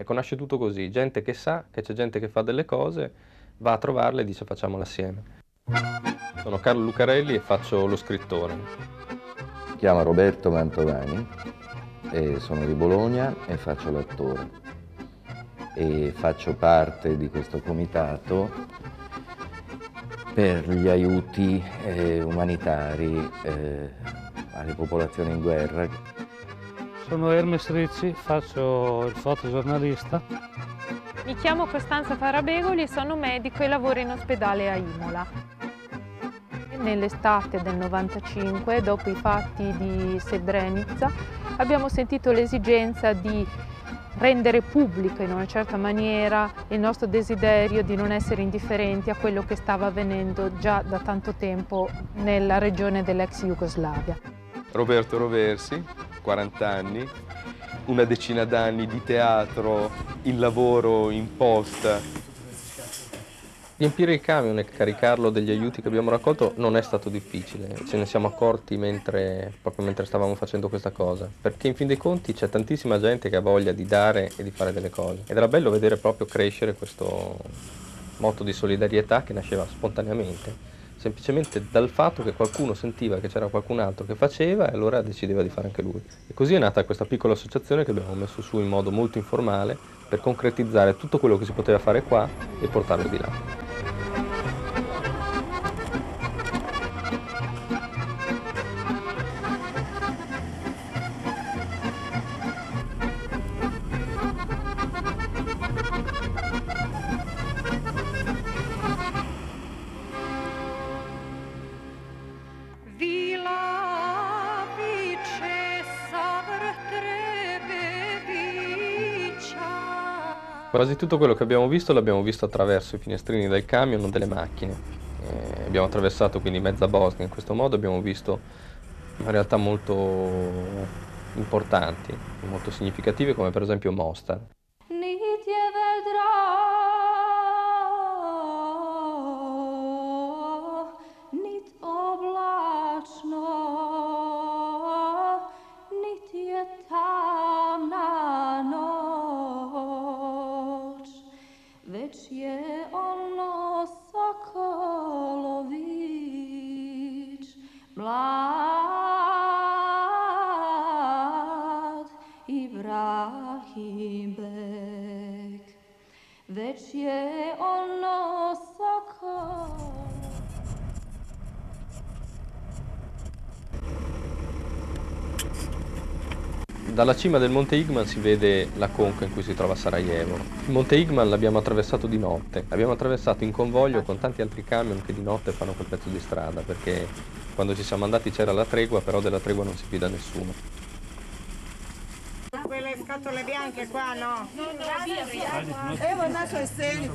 Ecco, nasce tutto così, gente che sa che c'è gente che fa delle cose, va a trovarle e dice facciamole assieme. Sono Carlo Lucarelli e faccio lo scrittore. Mi chiamo Roberto Mantovani, sono di Bologna e faccio l'attore. E faccio parte di questo comitato per gli aiuti eh, umanitari eh, alle popolazioni in guerra. Sono Hermes Ricci, faccio il fotogiornalista. Mi chiamo Costanza Farabegoli e sono medico e lavoro in ospedale a Imola. Nell'estate del 95, dopo i fatti di Srebrenica, abbiamo sentito l'esigenza di rendere pubblico in una certa maniera il nostro desiderio di non essere indifferenti a quello che stava avvenendo già da tanto tempo nella regione dell'ex Jugoslavia. Roberto Roversi, 40 anni, una decina d'anni di teatro, il lavoro in posta, Riempire il camion e caricarlo degli aiuti che abbiamo raccolto non è stato difficile, ce ne siamo accorti mentre, proprio mentre stavamo facendo questa cosa, perché in fin dei conti c'è tantissima gente che ha voglia di dare e di fare delle cose. Ed era bello vedere proprio crescere questo moto di solidarietà che nasceva spontaneamente, semplicemente dal fatto che qualcuno sentiva che c'era qualcun altro che faceva e allora decideva di fare anche lui. E così è nata questa piccola associazione che abbiamo messo su in modo molto informale per concretizzare tutto quello che si poteva fare qua e portarlo di là. Quasi tutto quello che abbiamo visto l'abbiamo visto attraverso i finestrini del camion o delle macchine. Eh, abbiamo attraversato quindi mezza Bosnia in questo modo, abbiamo visto realtà molto importanti, molto significative come per esempio Mostar. Dalla cima del Monte Igman si vede la conca in cui si trova Sarajevo. Il Monte Igman l'abbiamo attraversato di notte, l'abbiamo attraversato in convoglio con tanti altri camion che di notte fanno quel pezzo di strada, perché quando ci siamo andati c'era la tregua, però della tregua non si fida nessuno. Quelle scatole bianche qua no? No, no, via, via. Evo našoj sceni,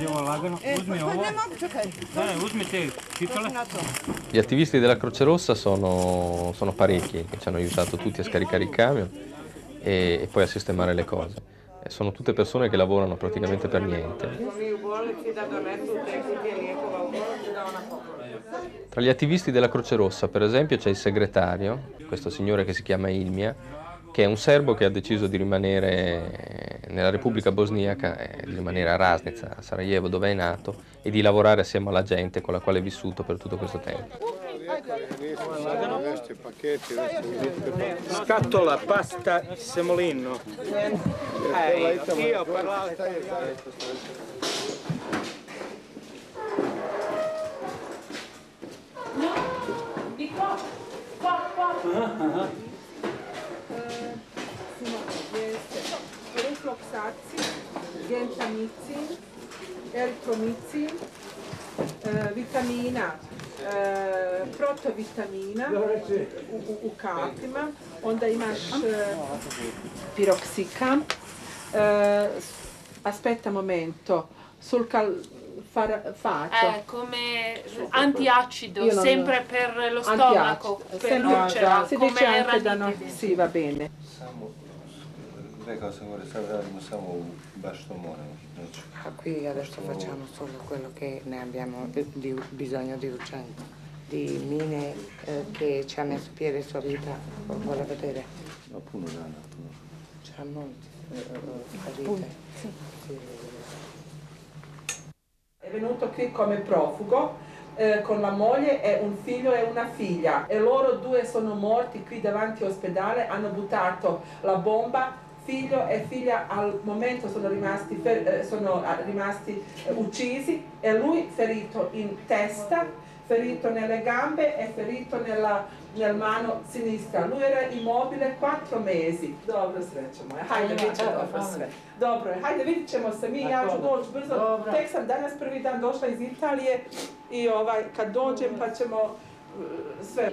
Evo lagano, uzmi ovo. Ne mogu, čekaj. Ne, uzmi te cipele. Gli attivisti della Croce Rossa sono, sono parecchi, che ci hanno aiutato tutti a scaricare il camion e, e poi a sistemare le cose. E sono tutte persone che lavorano praticamente per niente. Tra gli attivisti della Croce Rossa, per esempio, c'è il segretario, questo signore che si chiama Ilmia, che è un serbo che ha deciso di rimanere nella Repubblica Bosniaca, eh, di rimanere a Rasnica, a Sarajevo, dove è nato, e di lavorare assieme alla gente con la quale è vissuto per tutto questo tempo. Scatola, pasta, semolino. Eh, io parlavo... refloxacin, gentamicin, eritromicin, e, vitamina, e, protovitamina u, u kapima, onda imaš e, piroksikan, aspetta momento, sul cal, far, faccio. Eh, come antiacido, sempre per lo stomaco, per l'ulcera, si dice anche da no, sì va bene. Rekao sam gore, sad radimo samo baš što moramo. Znači, ah, qui adesso facciamo solo quello che ne abbiamo di, bisogno di urgenza, di mine eh, che ci ha messo piede sua vita, vuole vedere? No, puno dana, puno. C'ha molti. ferite. È venuto qui come profugo eh, con la moglie e un figlio e una figlia e loro due sono morti qui davanti all'ospedale, hanno buttato la bomba, figlio e figlia al momento sono rimasti, eh, sono eh, rimasti eh, uccisi e lui ferito in testa, ferito nelle gambe e ferito nella, nel mano sinistra. Lui era immobile quattro mesi. Dobro srećo moja, hajde bit će dobro sve. Dobro je, hajde vidit ćemo se mi, ja ću doći brzo. Tek sam danas prvi dan došla iz Italije i ovaj, kad dođem pa ćemo uh, sve